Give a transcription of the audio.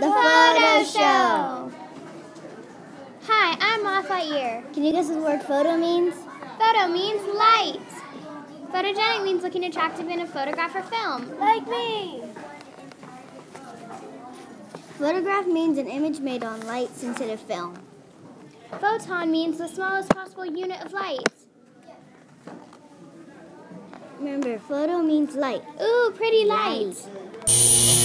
The Photo Show. Hi, I'm Moth Ear. Can you guess what the word photo means? Photo means light. Photogenic means looking attractive in a photograph or film. Like me. Photograph means an image made on light-sensitive film. Photon means the smallest possible unit of light. Remember, photo means light. Ooh, pretty light. light.